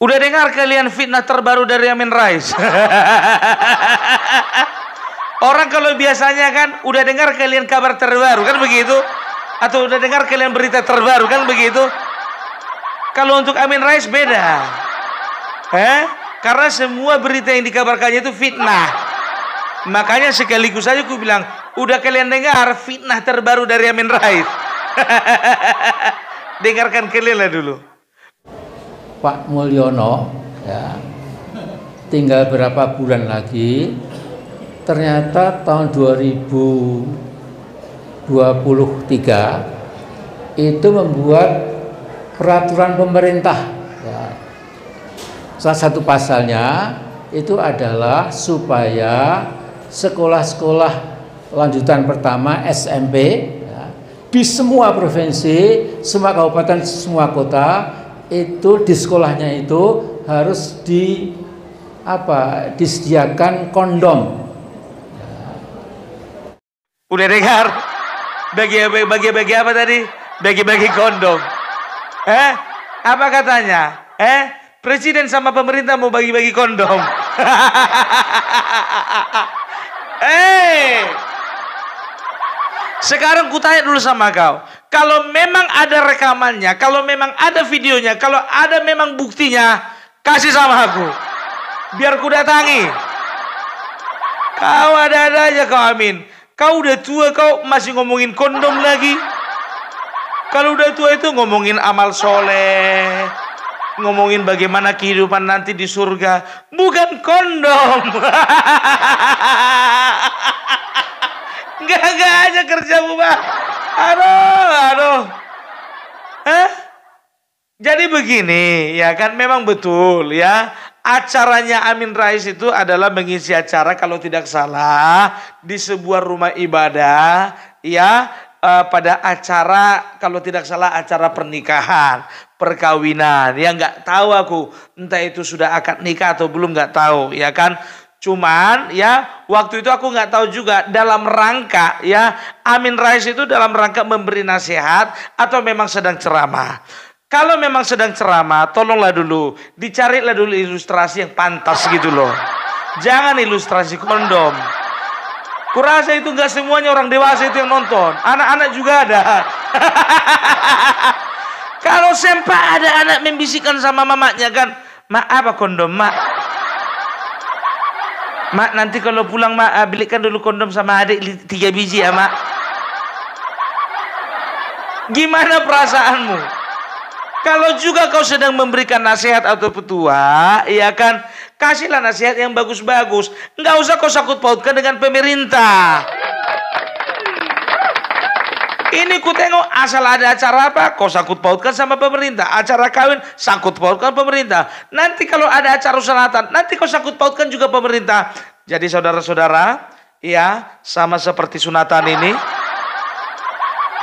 Udah dengar kalian fitnah terbaru dari Amin Rais? Orang kalau biasanya kan udah dengar kalian kabar terbaru kan begitu? Atau udah dengar kalian berita terbaru kan begitu? Kalau untuk Amin Rais beda. Eh? Karena semua berita yang dikabarkannya itu fitnah. Makanya sekaligus saja aku bilang, udah kalian dengar fitnah terbaru dari Amin Rais. Dengarkan kalian dulu. Pak Mulyono ya tinggal berapa bulan lagi ternyata tahun 2023 itu membuat peraturan pemerintah ya. salah satu pasalnya itu adalah supaya sekolah-sekolah lanjutan pertama SMP ya, di semua provinsi, semua kabupaten, semua kota itu di sekolahnya itu harus di apa disediakan kondom. Udah dengar? Bagi bagi bagi apa tadi? Bagi-bagi kondom. Eh? Apa katanya? Eh? Presiden sama pemerintah mau bagi-bagi kondom. eh. Sekarang kutanya dulu sama kau. Kalau memang ada rekamannya, kalau memang ada videonya, kalau ada memang buktinya, kasih sama aku. Biar ku datangi. Kau ada-ada aja kau amin. Kau udah tua kau masih ngomongin kondom lagi. Kalau udah tua itu ngomongin amal soleh. Ngomongin bagaimana kehidupan nanti di surga. Bukan kondom. Gak-gak aja kerjamu, Pak. Aduh, aduh. Eh? Jadi begini, ya kan memang betul ya. Acaranya Amin Rais itu adalah mengisi acara kalau tidak salah di sebuah rumah ibadah ya uh, pada acara kalau tidak salah acara pernikahan, perkawinan. Ya nggak tahu aku entah itu sudah akad nikah atau belum nggak tahu ya kan. Cuman ya waktu itu aku nggak tahu juga dalam rangka ya Amin Rais itu dalam rangka memberi nasihat atau memang sedang ceramah. Kalau memang sedang ceramah, tolonglah dulu dicarilah dulu ilustrasi yang pantas gitu loh. Jangan ilustrasi kondom. Kurasa itu nggak semuanya orang dewasa itu yang nonton, anak-anak juga ada. Kalau sempat ada anak membisikkan sama mamanya kan, mak apa kondom mak? Mak nanti kalau pulang mak uh, belikan dulu kondom sama adik tiga biji ya mak. Gimana perasaanmu? Kalau juga kau sedang memberikan nasihat atau petua, ya kan, kasihlah nasihat yang bagus-bagus. Enggak usah kau sakut pautkan dengan pemerintah. Ini ku tengok asal ada acara apa, kau sakut pautkan sama pemerintah. Acara kawin, sakut pautkan pemerintah. Nanti kalau ada acara selatan, nanti kau sakut pautkan juga pemerintah. Jadi saudara-saudara, ya sama seperti sunatan ini.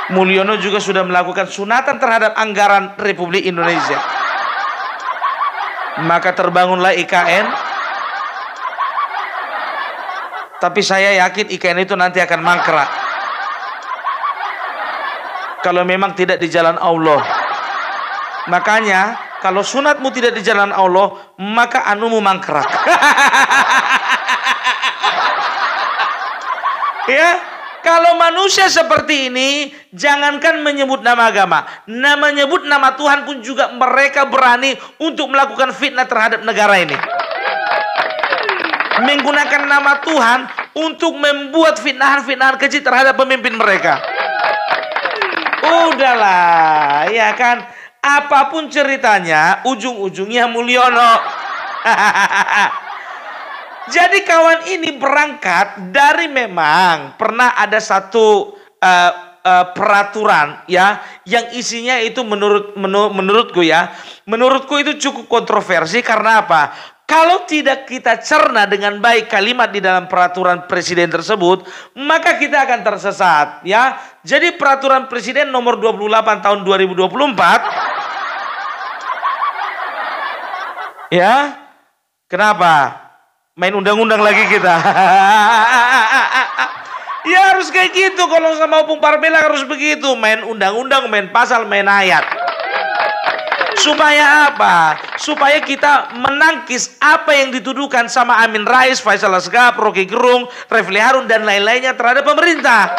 Mulyono juga sudah melakukan sunatan terhadap anggaran Republik Indonesia. Maka terbangunlah IKN. Tapi saya yakin IKN itu nanti akan mangkrak kalau memang tidak di jalan Allah. Makanya kalau sunatmu tidak di jalan Allah, maka anumu mangkrak. ya, kalau manusia seperti ini, jangankan menyebut nama agama, nama menyebut nama Tuhan pun juga mereka berani untuk melakukan fitnah terhadap negara ini. Menggunakan nama Tuhan untuk membuat fitnahan-fitnahan kecil terhadap pemimpin mereka. Udahlah, ya kan? Apa pun ceritanya, ujung-ujungnya Mulyono. Jadi kawan ini berangkat dari memang pernah ada satu uh, uh, peraturan ya yang isinya itu menurut menur, menurutku ya menurutku itu cukup kontroversi karena apa kalau tidak kita cerna dengan baik kalimat di dalam peraturan presiden tersebut, maka kita akan tersesat, ya. Jadi peraturan presiden nomor 28 tahun 2024 Ya. Kenapa? Main undang-undang lagi kita. ya harus kayak gitu kalau sama Opung Parmela harus begitu, main undang-undang, main pasal, main ayat. Supaya apa? Supaya kita menangkis apa yang dituduhkan sama Amin Rais, Faisal Asgaf, Rocky Gerung, Refli Harun dan lain-lainnya terhadap pemerintah.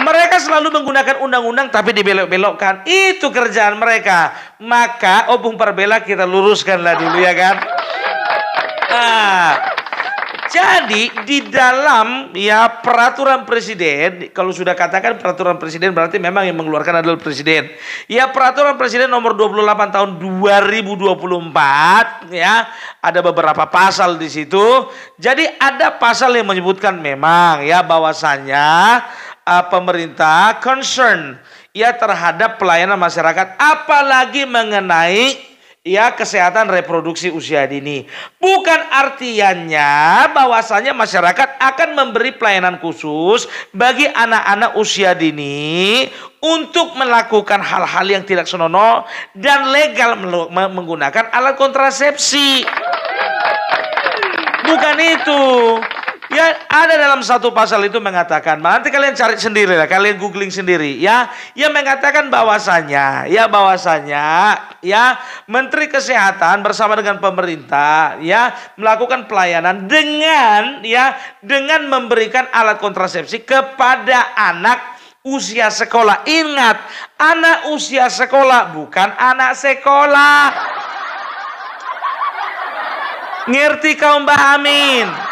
Mereka selalu menggunakan undang-undang tapi dibelok-belokkan. Itu kerjaan mereka. Maka opung perbela kita luruskanlah dulu ya kan. Nah, jadi di dalam ya peraturan presiden, kalau sudah katakan peraturan presiden berarti memang yang mengeluarkan adalah presiden. Ya peraturan presiden nomor 28 tahun 2024 ya, ada beberapa pasal di situ. Jadi ada pasal yang menyebutkan memang ya bahwasanya uh, pemerintah concern ya terhadap pelayanan masyarakat apalagi mengenai ya kesehatan reproduksi usia dini. Bukan artinya bahwasanya masyarakat akan memberi pelayanan khusus bagi anak-anak usia dini untuk melakukan hal-hal yang tidak senonoh dan legal menggunakan alat kontrasepsi. Bukan itu. Ya ada dalam satu pasal itu mengatakan, nanti kalian cari sendiri lah, kalian googling sendiri ya, yang mengatakan bahwasanya, ya bahwasanya, ya Menteri Kesehatan bersama dengan pemerintah, ya melakukan pelayanan dengan, ya dengan memberikan alat kontrasepsi kepada anak usia sekolah. Ingat, anak usia sekolah bukan anak sekolah. Ngerti kaum Mbah Amin?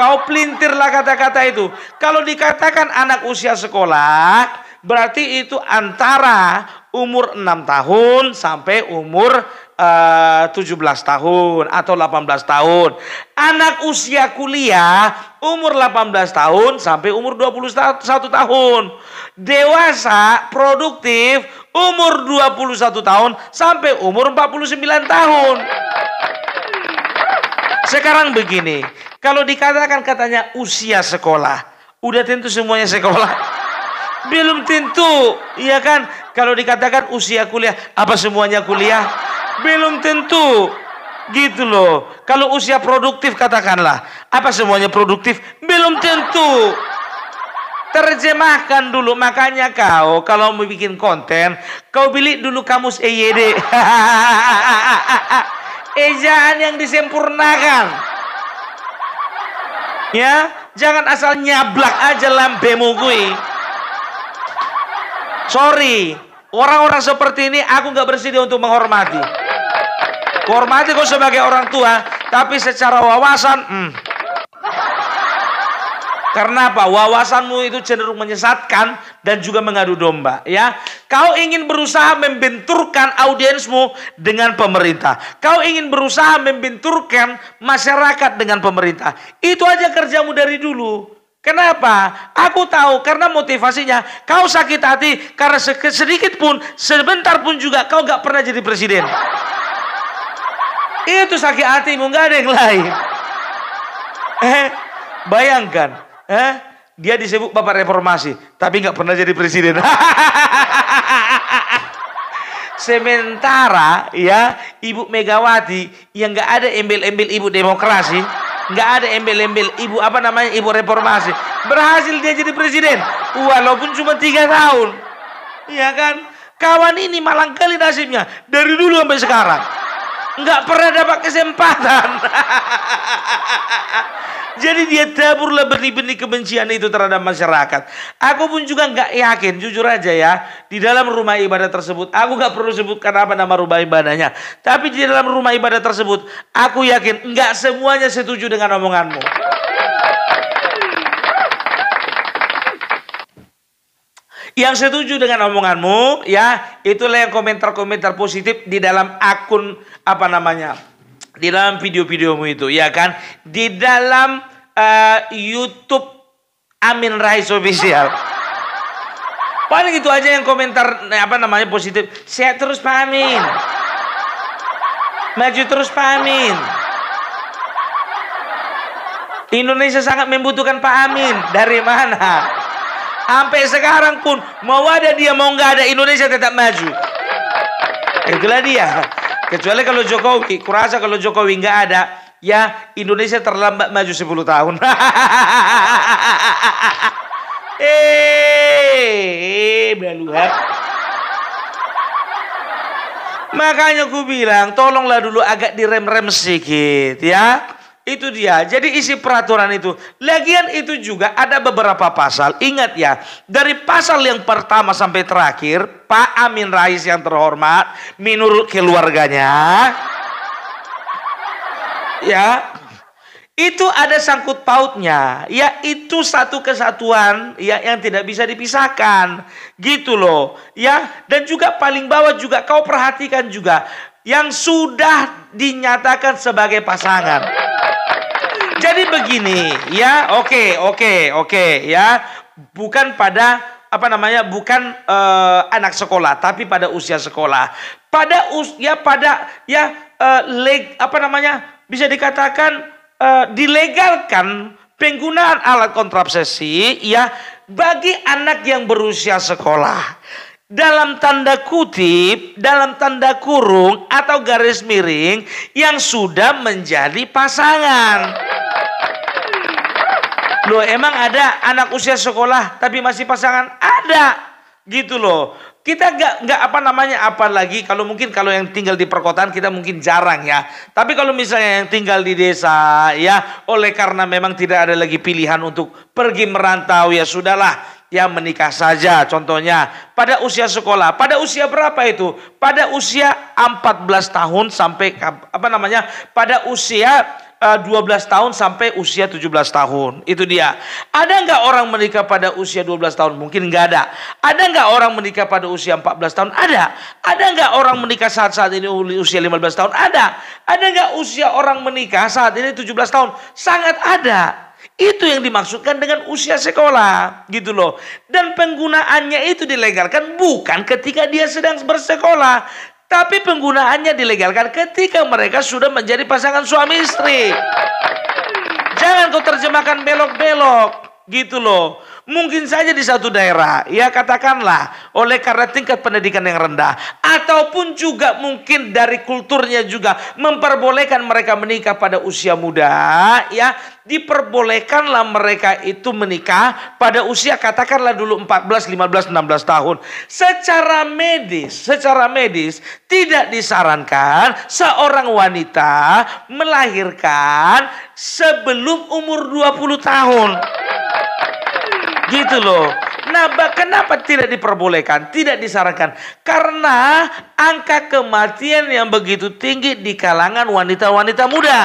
Kau pelintirlah kata-kata itu. Kalau dikatakan anak usia sekolah, berarti itu antara umur 6 tahun sampai umur uh, 17 tahun atau 18 tahun. Anak usia kuliah umur 18 tahun sampai umur 21 tahun. Dewasa produktif umur 21 tahun sampai umur 49 tahun. Sekarang begini, kalau dikatakan katanya usia sekolah, udah tentu semuanya sekolah. Belum tentu, iya kan? Kalau dikatakan usia kuliah, apa semuanya kuliah? Belum tentu. Gitu loh. Kalau usia produktif katakanlah, apa semuanya produktif? Belum tentu. Terjemahkan dulu makanya kau kalau mau bikin konten, kau beli dulu kamus EYD. Ejaan yang disempurnakan. Ya, jangan asal nyablak aja lambemu gue. Sorry, orang-orang seperti ini aku nggak bersedia untuk menghormati. Hormati kau sebagai orang tua, tapi secara wawasan, hmm, karena apa? Wawasanmu itu cenderung menyesatkan dan juga mengadu domba, ya. Kau ingin berusaha membenturkan audiensmu dengan pemerintah. Kau ingin berusaha membenturkan masyarakat dengan pemerintah. Itu aja kerjamu dari dulu. Kenapa? Aku tahu karena motivasinya kau sakit hati karena sedikit pun, sebentar pun juga kau gak pernah jadi presiden. Itu sakit hatimu, gak ada yang lain. Eh, bayangkan Eh, dia disebut bapak reformasi, tapi nggak pernah jadi presiden. Sementara ya Ibu Megawati yang nggak ada embel-embel ibu demokrasi, nggak ada embel-embel ibu apa namanya ibu reformasi, berhasil dia jadi presiden, walaupun cuma tiga tahun, ya kan? Kawan ini malang kali nasibnya dari dulu sampai sekarang, nggak pernah dapat kesempatan. Jadi dia taburlah benih-benih kebencian itu terhadap masyarakat. Aku pun juga nggak yakin, jujur aja ya, di dalam rumah ibadah tersebut, aku nggak perlu sebutkan apa nama rumah ibadahnya. Tapi di dalam rumah ibadah tersebut, aku yakin nggak semuanya setuju dengan omonganmu. Yang setuju dengan omonganmu, ya, itulah yang komentar-komentar positif di dalam akun apa namanya di dalam video-videomu itu ya kan? Di dalam uh, YouTube Amin Rais official. Paling itu aja yang komentar apa namanya positif. Sehat terus Pak Amin. Maju terus Pak Amin. Indonesia sangat membutuhkan Pak Amin. Dari mana? Sampai sekarang pun mau ada dia mau nggak ada Indonesia tetap maju. Itulah dia Kecuali kalau Jokowi, kurasa kalau Jokowi nggak ada, ya Indonesia terlambat maju 10 tahun. eh, beluhat. Makanya aku bilang, tolonglah dulu agak direm-rem sedikit ya. Itu dia. Jadi isi peraturan itu. Lagian itu juga ada beberapa pasal. Ingat ya, dari pasal yang pertama sampai terakhir, Pak Amin Rais yang terhormat, menurut keluarganya, ya itu ada sangkut pautnya, ya itu satu kesatuan ya yang tidak bisa dipisahkan. Gitu loh. Ya, dan juga paling bawah juga kau perhatikan juga yang sudah dinyatakan sebagai pasangan. Jadi begini, ya, oke, oke, oke, ya. Bukan pada apa namanya? Bukan uh, anak sekolah, tapi pada usia sekolah. Pada usia pada ya uh, leg apa namanya? Bisa dikatakan uh, dilegalkan penggunaan alat kontrasepsi ya bagi anak yang berusia sekolah. Dalam tanda kutip, dalam tanda kurung atau garis miring yang sudah menjadi pasangan. Loh emang ada anak usia sekolah tapi masih pasangan? Ada. Gitu loh. Kita nggak nggak apa namanya apa lagi kalau mungkin kalau yang tinggal di perkotaan kita mungkin jarang ya. Tapi kalau misalnya yang tinggal di desa ya oleh karena memang tidak ada lagi pilihan untuk pergi merantau ya sudahlah ya menikah saja contohnya pada usia sekolah pada usia berapa itu pada usia 14 tahun sampai apa namanya pada usia 12 eh, tahun sampai usia 17 tahun. Itu dia. Ada nggak orang menikah pada usia 12 tahun? Mungkin nggak ada. Ada nggak orang menikah pada usia 14 tahun? Ada. Ada nggak orang menikah saat-saat ini usia 15 tahun? Ada. Ada nggak usia orang menikah saat ini 17 tahun? Sangat ada. Itu yang dimaksudkan dengan usia sekolah, gitu loh. Dan penggunaannya itu dilegalkan bukan ketika dia sedang bersekolah, tapi penggunaannya dilegalkan ketika mereka sudah menjadi pasangan suami istri. Jangan kau terjemahkan belok-belok. Gitu loh. Mungkin saja di satu daerah, ya katakanlah oleh karena tingkat pendidikan yang rendah. Ataupun juga mungkin dari kulturnya juga memperbolehkan mereka menikah pada usia muda. Ya diperbolehkanlah mereka itu menikah pada usia katakanlah dulu 14, 15, 16 tahun. Secara medis, secara medis tidak disarankan seorang wanita melahirkan sebelum umur 20 tahun. Gitu loh. Nah, kenapa tidak diperbolehkan? Tidak disarankan. Karena angka kematian yang begitu tinggi di kalangan wanita-wanita muda.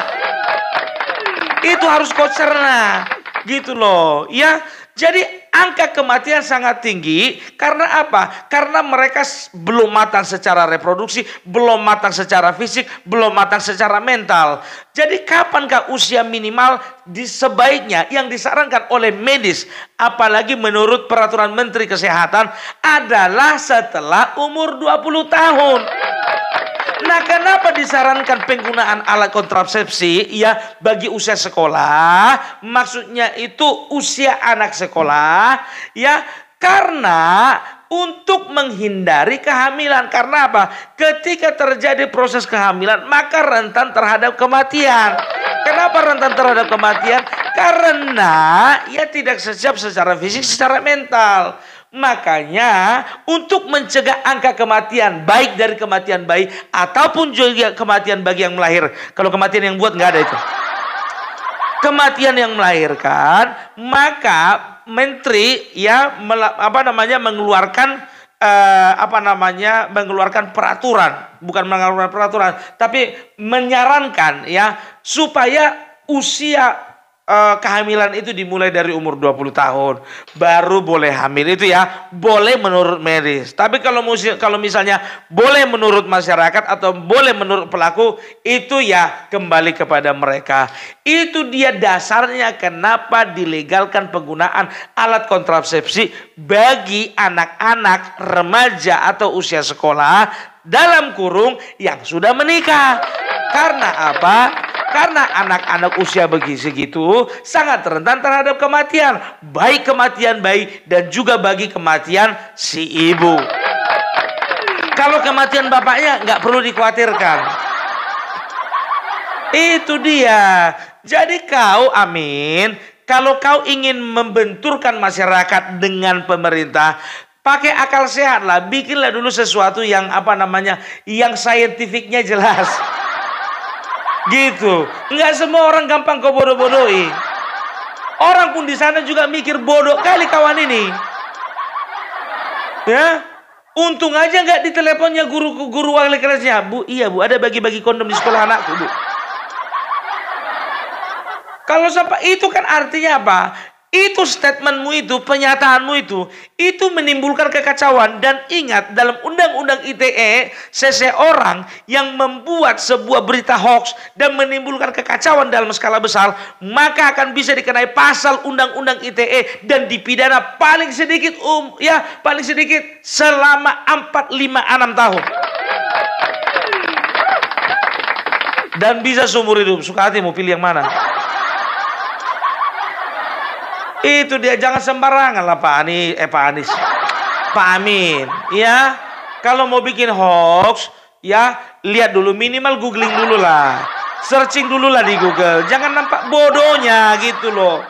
Itu harus kau cerna. Gitu loh. Ya, jadi angka kematian sangat tinggi karena apa? Karena mereka belum matang secara reproduksi, belum matang secara fisik, belum matang secara mental. Jadi kapankah usia minimal di sebaiknya yang disarankan oleh medis, apalagi menurut peraturan Menteri Kesehatan adalah setelah umur 20 tahun. Nah, kenapa disarankan penggunaan alat kontrasepsi ya bagi usia sekolah? Maksudnya itu usia anak sekolah ya karena untuk menghindari kehamilan. Karena apa? Ketika terjadi proses kehamilan, maka rentan terhadap kematian. Kenapa rentan terhadap kematian? Karena ia tidak siap secara fisik, secara mental. Makanya untuk mencegah angka kematian baik dari kematian bayi ataupun juga kematian bagi yang melahir. Kalau kematian yang buat nggak ada itu. Kematian yang melahirkan, maka menteri ya apa namanya mengeluarkan uh, apa namanya mengeluarkan peraturan, bukan mengeluarkan peraturan, tapi menyarankan ya supaya usia uh, kehamilan itu dimulai dari umur 20 tahun baru boleh hamil. Itu ya boleh menurut medis. Tapi kalau kalau misalnya boleh menurut masyarakat atau boleh menurut pelaku itu ya kembali kepada mereka. Itu dia dasarnya kenapa dilegalkan penggunaan alat kontrasepsi bagi anak-anak remaja atau usia sekolah dalam kurung yang sudah menikah. Karena apa karena anak-anak usia begitu segitu sangat rentan terhadap kematian. Baik kematian bayi dan juga bagi kematian si ibu. Kalau kematian bapaknya nggak perlu dikhawatirkan. Itu dia. Jadi kau amin. Kalau kau ingin membenturkan masyarakat dengan pemerintah, pakai akal sehat lah, bikinlah dulu sesuatu yang apa namanya, yang saintifiknya jelas. Gitu. Enggak semua orang gampang kau bodoh-bodohi. Orang pun di sana juga mikir bodoh kali kawan ini. Ya, untung aja nggak di teleponnya guru guru wali kelasnya. Bu, iya bu, ada bagi-bagi kondom di sekolah anakku bu. Kalau sampai itu kan artinya apa? Itu statementmu itu, pernyataanmu itu, itu menimbulkan kekacauan. Dan ingat dalam undang-undang ITE, seseorang yang membuat sebuah berita hoax dan menimbulkan kekacauan dalam skala besar, maka akan bisa dikenai pasal undang-undang ITE dan dipidana paling sedikit um ya paling sedikit selama 4 5 6 tahun. Dan bisa seumur hidup. Suka hati mau pilih yang mana? Itu dia jangan sembarangan lah Pak Anies, eh Pak Anies. Pak Amin, ya. Kalau mau bikin hoax, ya lihat dulu minimal googling dulu lah. Searching dulu lah di Google. Jangan nampak bodohnya gitu loh.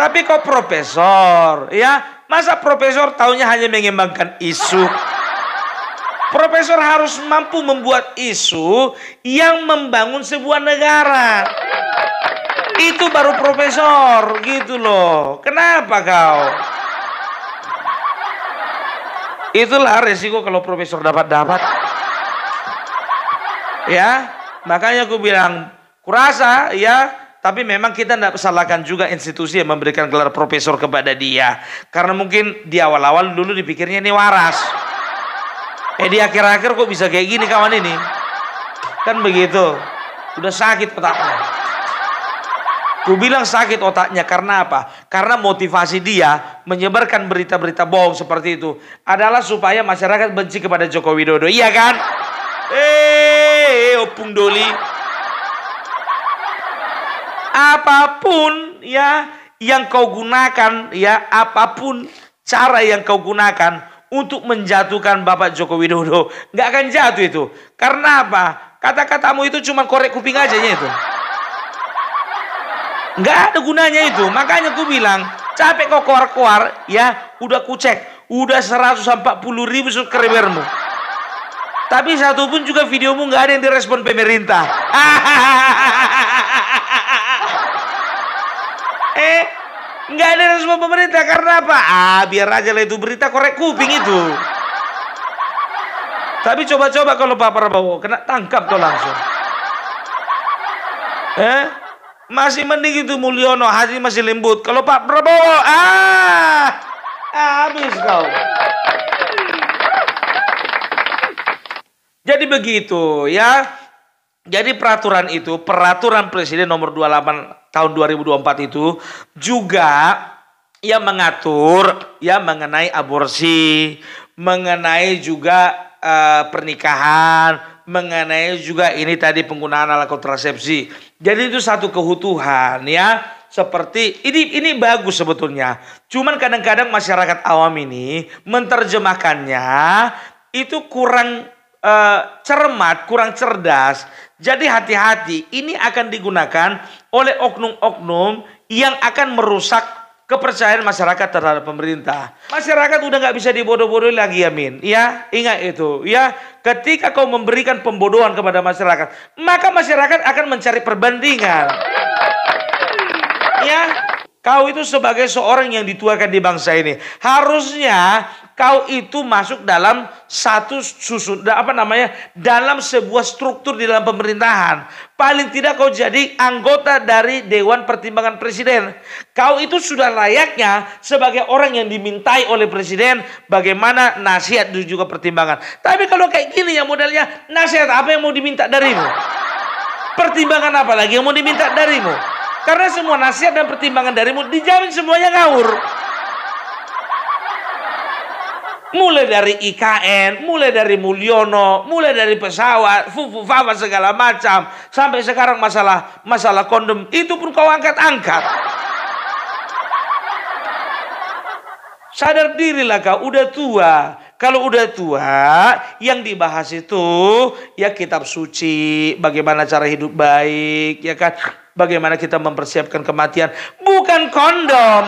Tapi kok profesor, ya masa profesor tahunya hanya mengembangkan isu. Profesor harus mampu membuat isu yang membangun sebuah negara. Itu baru profesor gitu loh. Kenapa kau? Itulah resiko kalau profesor dapat-dapat. Ya, makanya aku bilang, kurasa ya, tapi memang kita tidak salahkan juga institusi yang memberikan gelar profesor kepada dia. Karena mungkin di awal-awal dulu dipikirnya ini waras. Eh di akhir-akhir kok bisa kayak gini kawan ini? Kan begitu. Udah sakit otaknya. Ku bilang sakit otaknya karena apa? Karena motivasi dia menyebarkan berita-berita bohong seperti itu adalah supaya masyarakat benci kepada Joko Widodo. Iya kan? Eh, opung doli. Apa pun ya yang kau gunakan ya apa pun cara yang kau gunakan untuk menjatuhkan Bapak Joko Widodo nggak akan jatuh itu. Karena apa? Kata-katamu itu cuma korek kuping aja itu. Nggak ada gunanya itu. Makanya aku bilang, capek kau keluar-keluar, ya udah ku cek. Udah 140 ribu subscribermu. Tapi satu pun juga videomu nggak ada yang direspon pemerintah. eh, nggak ada respon pemerintah karena apa? Ah, biar aja lah itu berita korek kuping itu. Tapi coba-coba kalau Pak Prabowo kena tangkap tuh langsung. Eh, masih mending itu Mulyono, hati masih lembut. Kalau Pak Prabowo, ah, habis kau. Jadi begitu ya. Jadi peraturan itu, peraturan Presiden nomor 28 tahun 2024 itu juga yang mengatur ya mengenai aborsi, mengenai juga uh, pernikahan, mengenai juga ini tadi penggunaan alat kontrasepsi. Jadi itu satu kebutuhan ya. Seperti ini ini bagus sebetulnya. Cuman kadang-kadang masyarakat awam ini menerjemahkannya itu kurang uh, cermat, kurang cerdas. Jadi hati-hati, ini akan digunakan oleh oknum-oknum yang akan merusak kepercayaan masyarakat terhadap pemerintah. Masyarakat udah nggak bisa dibodoh-bodohi lagi ya Min. Ya, ingat itu. Ya, ketika kau memberikan pembodohan kepada masyarakat, maka masyarakat akan mencari perbandingan. Ya, kau itu sebagai seorang yang dituakan di bangsa ini, harusnya kau itu masuk dalam satu susun apa namanya dalam sebuah struktur di dalam pemerintahan. Paling tidak kau jadi anggota dari dewan pertimbangan presiden. Kau itu sudah layaknya sebagai orang yang dimintai oleh presiden bagaimana nasihat dan juga pertimbangan. Tapi kalau kayak gini ya modelnya nasihat apa yang mau diminta darimu? Pertimbangan apa lagi yang mau diminta darimu? Karena semua nasihat dan pertimbangan darimu dijamin semuanya ngawur Mulai dari IKN, mulai dari Mulyono, mulai dari pesawat, fufu fafa segala macam, sampai sekarang masalah masalah kondom itu pun kau angkat-angkat. Sadar dirilah kau udah tua. Kalau udah tua, yang dibahas itu ya kitab suci, bagaimana cara hidup baik, ya kan? Bagaimana kita mempersiapkan kematian, bukan kondom.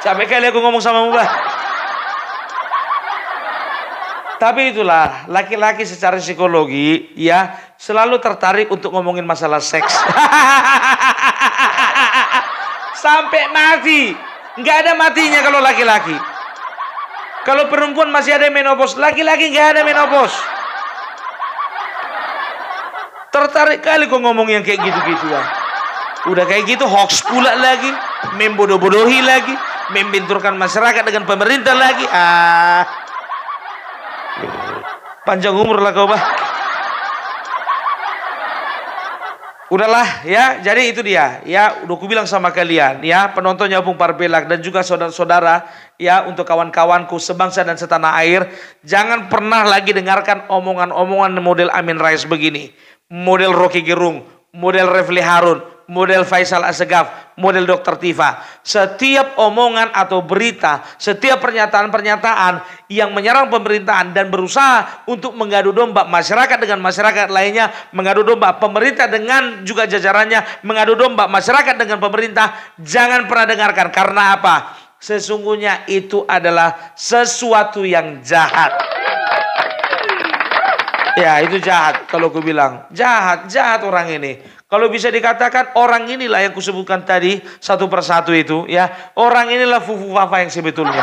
Capek kali aku ngomong sama Mubah. Tapi itulah laki-laki secara psikologi ya selalu tertarik untuk ngomongin masalah seks. Sampai mati. Nggak ada matinya kalau laki-laki. Kalau perempuan masih ada menopause, laki-laki nggak ada menopause. Tertarik kali kok ngomong yang kayak gitu-gitu ya. Udah kayak gitu hoax pula lagi, membodoh-bodohi lagi, membenturkan masyarakat dengan pemerintah lagi. Ah. Panjang umur lah kau bah. Udahlah ya, jadi itu dia. Ya, udah ku bilang sama kalian ya, penontonnya Bung Parbelak dan juga saudara-saudara ya untuk kawan-kawanku sebangsa dan setanah air, jangan pernah lagi dengarkan omongan-omongan model Amin Rais begini. Model Rocky Gerung, model Refli Harun, model Faisal Asegaf, model Dr. Tifa. Setiap omongan atau berita, setiap pernyataan-pernyataan yang menyerang pemerintahan dan berusaha untuk mengadu domba masyarakat dengan masyarakat lainnya, mengadu domba pemerintah dengan juga jajarannya, mengadu domba masyarakat dengan pemerintah, jangan pernah dengarkan. Karena apa? Sesungguhnya itu adalah sesuatu yang jahat. Ya itu jahat kalau aku bilang. Jahat, jahat orang ini. Kalau bisa dikatakan orang inilah yang kusebutkan tadi satu persatu itu ya. Orang inilah Fufu Fafa yang sebetulnya.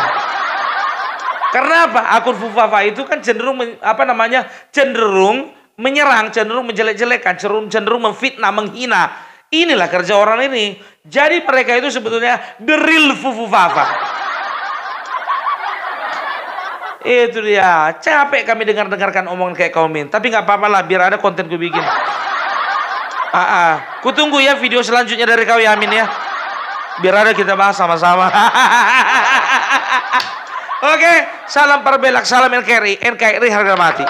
Karena apa? Akun Fufu Fafa itu kan cenderung apa namanya? cenderung menyerang, cenderung menjelek-jelekan, cenderung cenderung memfitnah, menghina. Inilah kerja orang ini. Jadi mereka itu sebetulnya the real Fufu Fafa. Itu dia. Capek kami dengar-dengarkan omongan kayak kau min. Tapi nggak apa-apa lah, biar ada konten gue bikin. Ah, ah. Kutunggu ya video selanjutnya dari kau Yamin ya. Biar ada kita bahas sama-sama. Oke, salam perbelak, salam NKRI, NKRI harga mati.